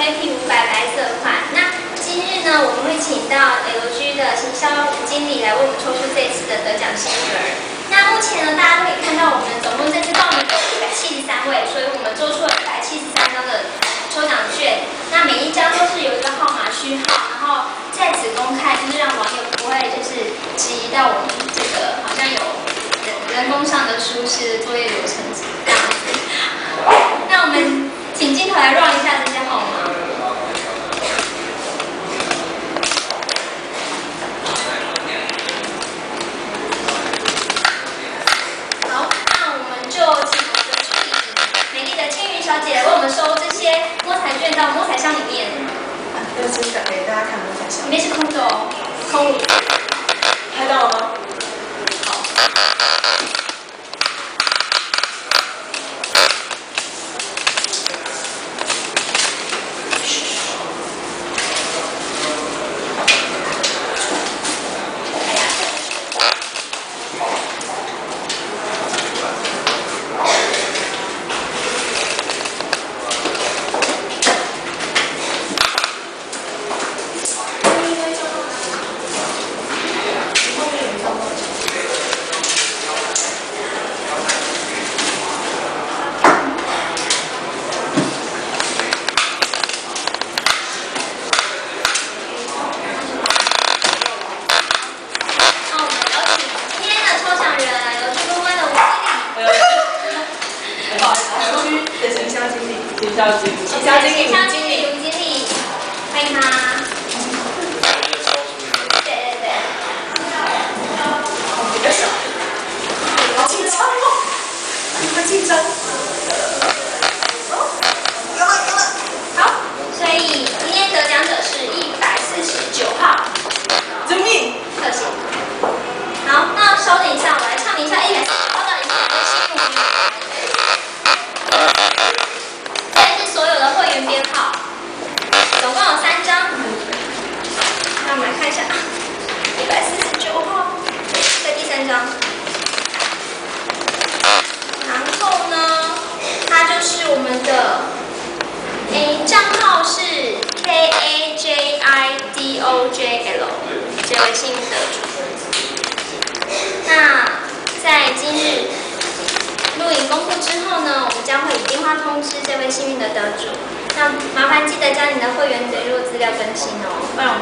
Happy 五百白色款。那今日呢，我们会请到 LG 的行销经理来为我们抽出这次的得奖幸运儿。那目前呢，大家可以看到，我们总共这次报名有一百七十三位，所以我们做出了一百七十三张的抽奖券。那每一张都是有一个号码序号，然后在此公开，就是让网友不会就是质疑到我们这个好像有人工上的疏失作业流程这样子。那我们请镜头来 run 一下这些号码。好，那我们就请我们的助理美丽的青云小姐为我们收这些摸彩券到摸彩箱里面，这是给大家看摸彩箱里，面是空的哦，空。拍到了吗？好。那我们有请今天的抽奖人有朱公关的吴经理。好，小区的行销营，销经理，营销经理，欢迎他。对对对，比较小，好紧张哦，好紧张。有了有了，好，所以今天得奖者是一百四十九号，救命！客气。好，那稍等一下，我来唱一下一百四十九号到底是哪位幸运儿。这是所有的会员编号，总共有三张。那我们来看一下，一百四十九号在第三张。然后呢，它就是我们的，诶，账号是 K A J I D O J L，幸运得主。那在今日录影公布之后呢，我们将会以电话通知这位幸运的得主。那麻烦记得将你的会员联络资料更新哦，不然。